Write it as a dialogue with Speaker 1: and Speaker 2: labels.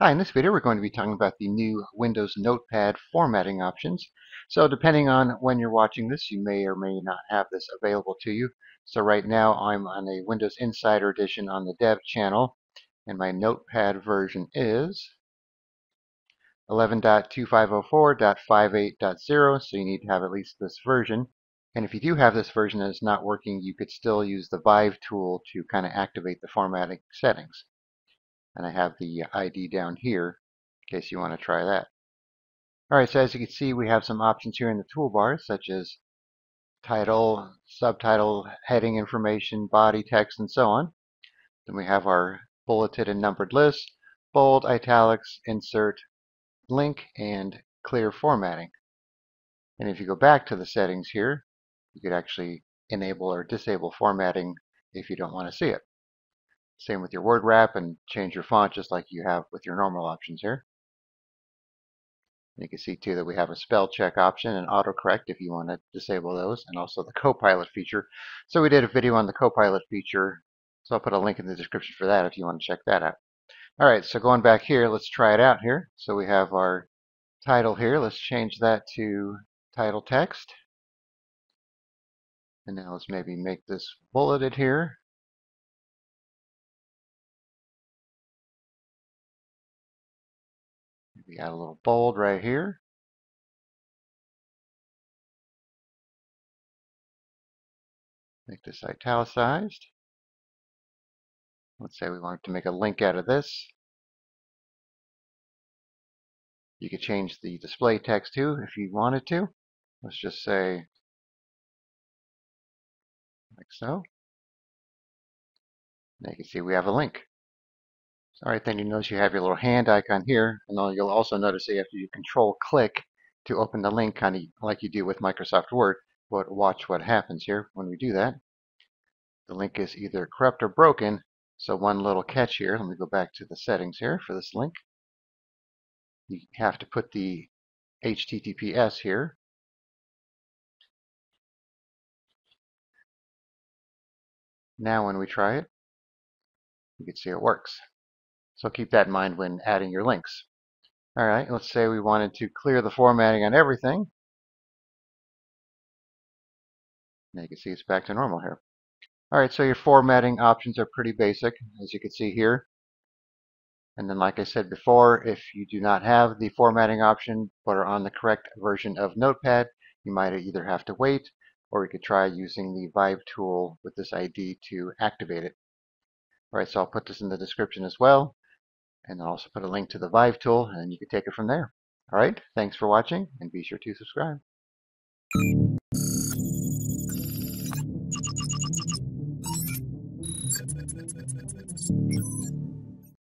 Speaker 1: Hi, in this video we're going to be talking about the new Windows Notepad formatting options. So depending on when you're watching this, you may or may not have this available to you. So right now I'm on a Windows Insider Edition on the Dev channel, and my Notepad version is 11.2504.58.0, so you need to have at least this version. And if you do have this version and it's not working, you could still use the Vive tool to kind of activate the formatting settings and I have the ID down here in case you want to try that. Alright, so as you can see we have some options here in the toolbar such as title, subtitle, heading information, body text, and so on. Then we have our bulleted and numbered list, bold, italics, insert, link, and clear formatting. And if you go back to the settings here, you could actually enable or disable formatting if you don't want to see it. Same with your word wrap and change your font just like you have with your normal options here. You can see too that we have a spell check option and autocorrect if you want to disable those and also the Copilot feature. So we did a video on the Copilot feature so I'll put a link in the description for that if you want to check that out. Alright, so going back here, let's try it out here. So we have our title here. Let's change that to title text. And now let's maybe make this bulleted here. We add a little bold right here. Make this italicized. Let's say we wanted to make a link out of this. You could change the display text too if you wanted to. Let's just say like so. Now you can see we have a link. Alright, then you notice you have your little hand icon here, and you'll also notice that after you control click to open the link kind of like you do with Microsoft Word. But watch what happens here when we do that. The link is either corrupt or broken. So one little catch here, let me go back to the settings here for this link. You have to put the HTTPS here. Now when we try it, you can see it works. So keep that in mind when adding your links. All right, let's say we wanted to clear the formatting on everything. Now you can see it's back to normal here. All right, so your formatting options are pretty basic, as you can see here. And then, like I said before, if you do not have the formatting option but are on the correct version of Notepad, you might either have to wait or you could try using the Vive tool with this ID to activate it. All right, so I'll put this in the description as well. And I'll also put a link to the Vive tool, and you can take it from there. All right, thanks for watching, and be sure to subscribe.